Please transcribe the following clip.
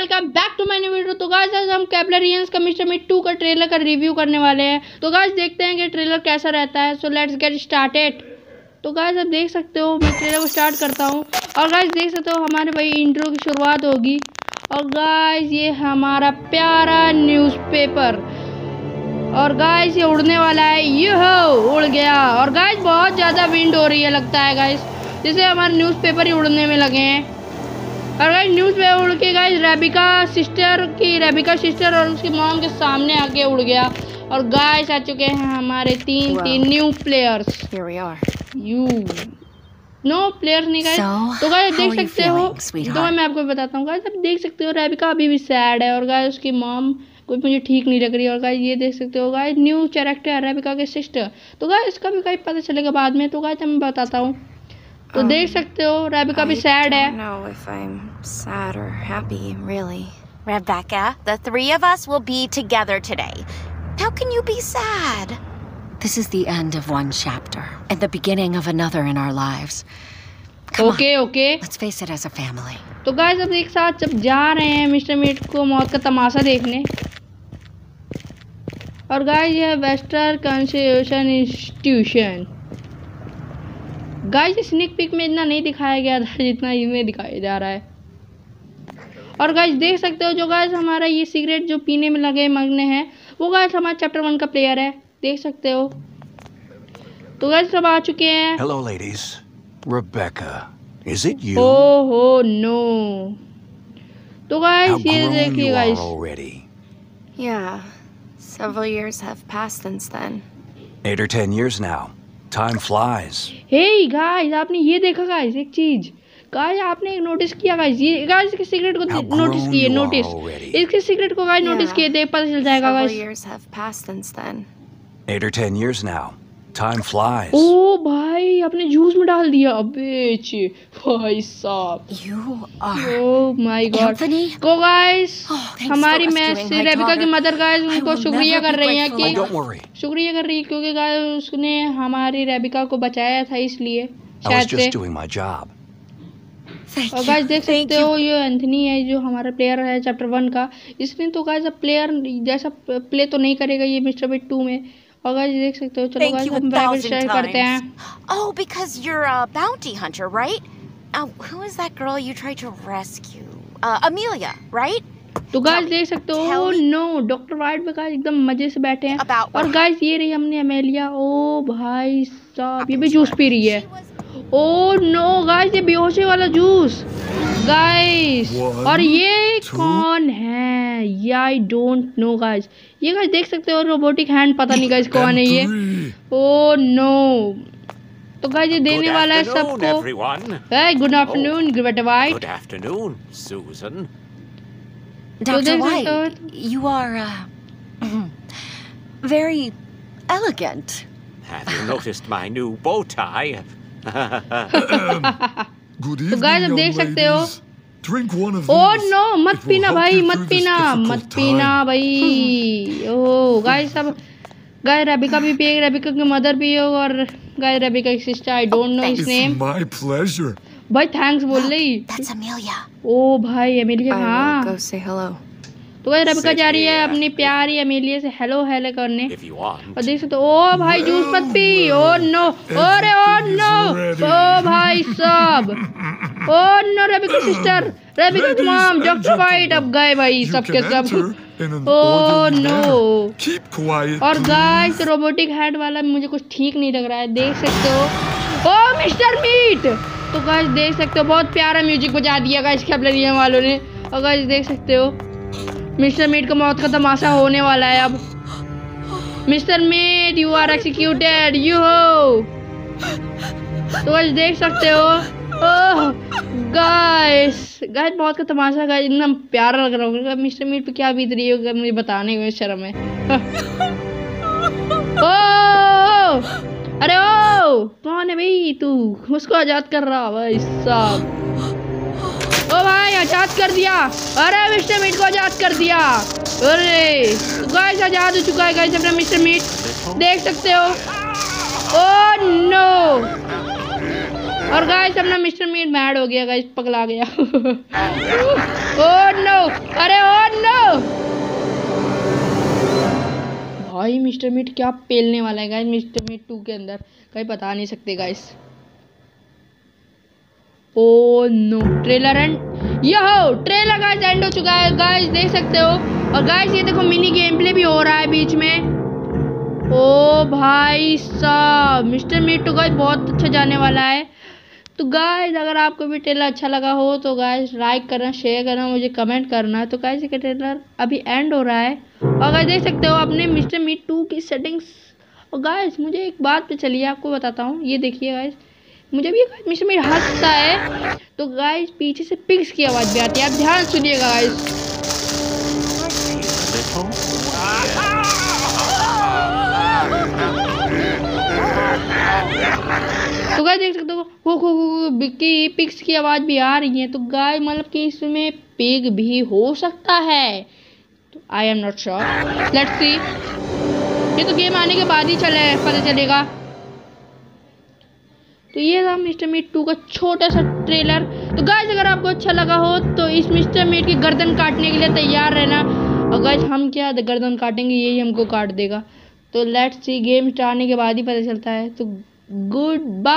Welcome back to my new video. तो guys आज हम कैपलरियंस का मिस्टर मीट टू का ट्रेलर का रिव्यू करने वाले हैं। तो गाइस देखते हैं कि ट्रेलर कैसा रहता है। सो लेट्स गेट स्टार्टेड तो गाइस आप देख सकते हो, मैं ट्रेलर को स्टार्ट करता हूँ। और गाइस देख सकते हो, हमारे भाई इंट्रो की शुरुआत होगी। और गाइस ये हमारा प्यारा न्यूज़पेपर और गाइस ये उड़ने वाला है। ये हो उड़ गया। और गाइस बहुत ज़्यादा विंड हो रही है, लगता है गाइस जैसे हमारे न्यूज़पेपर ही उड़ने में लगे हैं। और गाइस न्यूज़ पे उड़ के गाइस रेबिका सिस्टर की रेबिका सिस्टर और उसकी मॉम के सामने आके उड़ गया। और गाइस आ चुके हैं हमारे तीन Wow. तीन new players. You know players नहीं गाइस So, तो गाइस देख सकते हो। feeling? तो मैं आपको बताता हूँ गाइस आप देख सकते हो रेबिका अभी भी सैड है और गाइस उसकी मॉम कोई मुझे ठीक नहीं लग रही और गाइस ये देख सकते हो गाइस न्यू कैरेक्टर है रेबिका के सिस्टर तो गाइस इसका भी गाइस पता चलेगा बाद में तो गाइस मैं बताता हूँ। तो Um, देख सकते हो रेबिका भी सैड है। don't know if I'm sad or happy, really. Rebecca, the three of us will be together today. How can you be sad? This is the end of one chapter and the beginning of another in our lives. Come okay okay on, let's face it as a family. तो guys अब एक साथ जब जा रहे हैं mister meet को मौत का तमाशा देखने और गाइस ये Wester constitution institution guys sneak peek में इतना नहीं दिखाया गया था जितना इसमें दिखाया जा रहा है और गाइज़ देख सकते हो जो गाइज़ हमारा ये सिगरेट जो पीने में लगे मगने हैं वो गाइज़ हमारा चैप्टर वन का प्लेयर है। देख सकते हो। तो गाइज़ सब आ चुके हैं। Hello ladies Rebecca is it you ओहो नो तो गाइज़ ये देखिए गाइज़ या several years have passed since then 8 और 10 years now time flies hey guys आपने ये देखा गाइज़ एक चीज़। गाइस आपने एक नोटिस किया गाइस ये गाइस के सीक्रेट को नोटिस किए नोटिस इसके सीक्रेट को गाइस नोटिस किए देख पता चल जाएगा guys years have passed since then. 8 or 10 years now. Time flies. ओ भाई आपने जूस में डाल दिया अबे ची भाई साहब. You are oh my god को गाइस हमारी मैं रेबिका की मदर गाइस उनको शुक्रिया कर रही हैं कि शुक्रिया कर रही क्योंकि गाइस उसने हमारी रेबिका को बचाया था इसलिए शायद से। और. गाइस देख सकते हो ये एंथनी है जो हमारा प्लेयर है चैप्टर वन का। इसने तो गाइस अब प्लेयर जैसा प्ले तो नहीं करेगा ये मिस्टर बिट टू में। और गाइस देख सकते हो चलो गाइस हम प्राइवेट शेयर करते हैं। because you're a bounty hunter, right? Uh, who is that girl you tried to rescue? Uh, Amelia, right? तो गाइस देख सकते हो. नो डॉक्टर वाइट पे गाइस एकदम मज़े से बैठे हैं। और गाइस ये रही हमने अमेलिया ओ भाई साहब ये भी जूस पी रही है। ओ नो गाइस ये बेहोशी वाला जूस गाइस और ये two. कौन है ये आई डोंट नो गाइस ये गाइस देख सकते हो रोबोटिक हैंड पता नहीं गाइस कौन है ये. ओ नो तो गाइस ये देने वाला है सबको. Hi good afternoon great White there's a White, third. you are uh, very elegant. Have you noticed my new bow tie? Good guys तो आप देख सकते हो। ड्रिंक नो मत पीना भाई मत पीना मत पीना भाई। ओह गाइस सब गाय रबिका भी पिए रबिका की मदर भी हो और गाय रबिका की sister I don't know his name भाई थैंक्स बोल ले ओ भाई अमेलिया हाँ। तो गाय रेबिका जा रही है अपनी प्यारी एमिलिया से हेलो हेलो करने. और देख सकते हो ओ भाई जूस मत पी ओ नो अरे ओ नो ओ भाई साहब ओ no Rebecca sister Rebecca Ladies mom and doctor White अब गए भाई सबके सब. Keep quiet, और गाइस रोबोटिक हैंड वाला मुझे कुछ ठीक नहीं लग रहा है देख सकते हो। ओ मिस्टर मीट तो गाइस देख सकते हो बहुत प्यारा म्यूज़िक बजा दिया गाइस कैबलरियन वालों ने और गाइस देख सकते हो मिस्टर मीट का मौत का तमाशा होने वाला है अब। Mister Meat you are executed you हो तो गाइस देख सकते हो। गाइस गाइस बहुत का तमाशा गाइस इतना प्यारा लग रहा होगा। मिस्टर मीट पे क्या बीत रही होगा, मुझे बताने में शर्म है। ओ अरे ओ कौन है भाई तू? उसको आज़ाद कर रहा भाई साहब। भाई, आज़ाद कर दिया। अरे, मिस्टर मीट को आज़ाद कर दिया। अरे गाइस आज़ाद हो चुका है गाइस अपना मिस्टर मीट। देख सकते हो। oh, ओ नो और गाइस अपना मिस्टर मीट मैड हो गया गाइस पकड़ा गया। oh, ओ नो अरे oh, ओ नो भाई, मिस्टर मीट क्या पेलने वाला है गाइस मिस्टर मीट टू के अंदर। कहीं बता नहीं सकते guys oh no trailer end yo trailer guys end हो चुका है। गाइस देख सकते हो। और गाइस ये देखो मिनी गेम प्ले भी हो रहा है बीच में। ओ भाई साहब मिस्टर मीट टू गाइस बहुत अच्छा जाने वाला है। तो गाइस अगर आपको भी ट्रेलर अच्छा लगा हो तो गाइस लाइक करना शेयर करना, मुझे कमेंट करना। तो गाइस ये ट्रेलर अभी एंड हो रहा है। और गाइस देख सकते हो अपने मिस्टर मीट टू की सेटिंग्स और गाइस मुझे एक बात पे चलिए, आपको बताता हूँ। ये देखिए गाइस मुझे भी मिस्टर मीट हंसता है। तो गाइस पीछे से पिग्स की आवाज़ भी आती है। आप ध्यान सुनिएगा गाइस तो गाय देख सकते हो हो हो बिक्की पिक्स की आवाज़ भी आ रही है। तो गाय मतलब कि इसमें पिग भी हो सकता है। तो I am not sure let's see ये तो गेम आने के बाद ही चले, पता चलेगा। तो ये था मिस्टर मीट टू का छोटा सा ट्रेलर। तो गाइज़ अगर आपको अच्छा लगा हो तो इस मिस्टर मीट की गर्दन काटने के लिए तैयार रहना। और गाइज़ हम क्या गर्दन काटेंगे, यही हमको काट देगा। तो लेट्स सी गेम स्टार्ट के बाद ही पता चलता है। तो Goodbye.